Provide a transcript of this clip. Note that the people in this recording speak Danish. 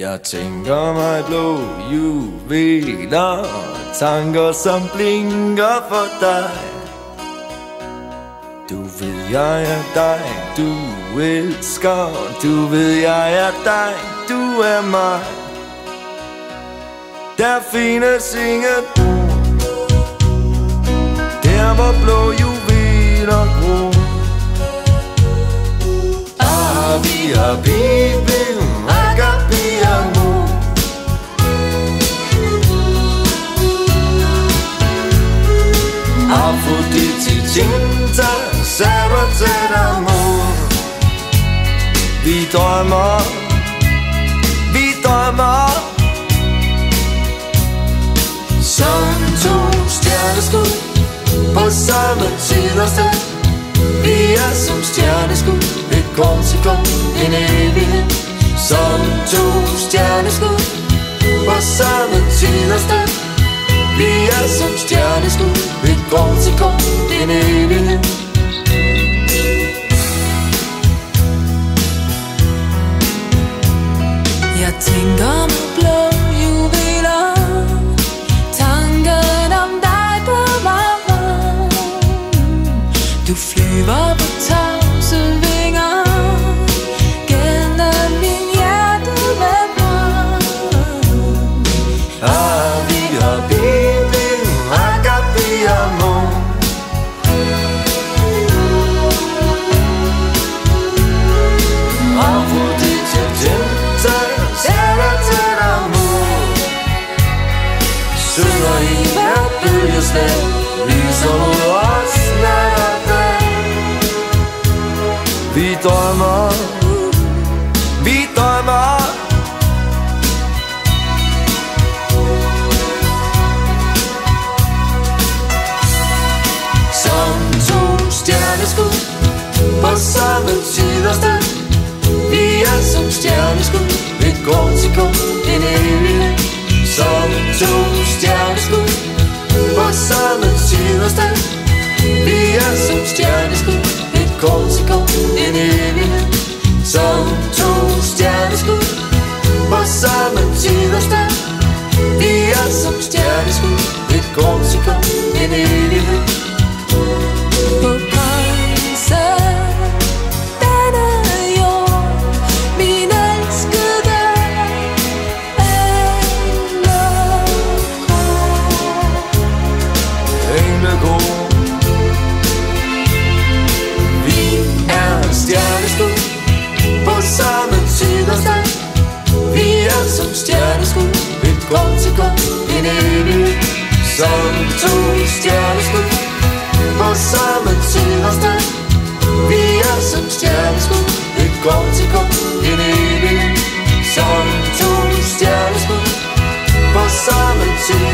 Jeg tænker mig blå juveler Tanker som blinker for dig. Du ved jeg er dig, du elsker. Du ved jeg er dig, du er mig. Der findes ingen ord Der hvor blå juveler gror. Ah, vi har Afrodite sabbatet mor Vi drømmer, vi drømmer. Som to stjerneskud på samme tid og sted. Vi er som stjerneskud, et kort sekund, en evighed. Som to stjerneskud på samme tid og sted. Vi er som stjerneskud, et kort sekund, en evighed. Jeg tænker med blå juveler Tanken om dig på mig Du flyver på tavse drømmer. Vi drømmer. Som to stjerneskud På samme tid og sted. Vi er som stjerneskud. Et kort sekund, en evighed. Som to stjerneskud På samme tid og sted. Vi er som stjerneskud. Et kort sekund, sekund, sekund, en evig Som to stjerneskud På samme tid og sted. Vi er som stjerneskud Et kort sekund, en evig Som to stjerneskud På samme tid